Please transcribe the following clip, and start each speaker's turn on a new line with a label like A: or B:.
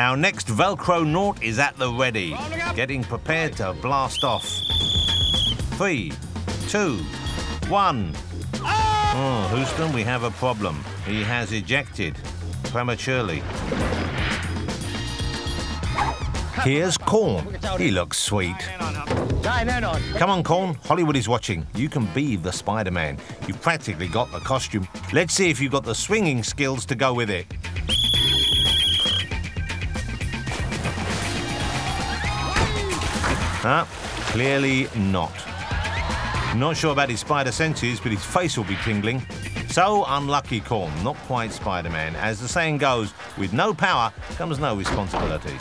A: Our next Velcro Naught is at the ready, getting prepared to blast off. Three, two, one. Oh, Houston, we have a problem. He has ejected prematurely. Here's Corn. He looks sweet. Come on, Corn. Hollywood is watching. You can be the Spider-Man. You've practically got the costume. Let's see if you've got the swinging skills to go with it. Ah, clearly not. Not sure about his spider senses, but his face will be tingling. So unlucky Corn, not quite Spider-Man. As the saying goes, with no power comes no responsibility.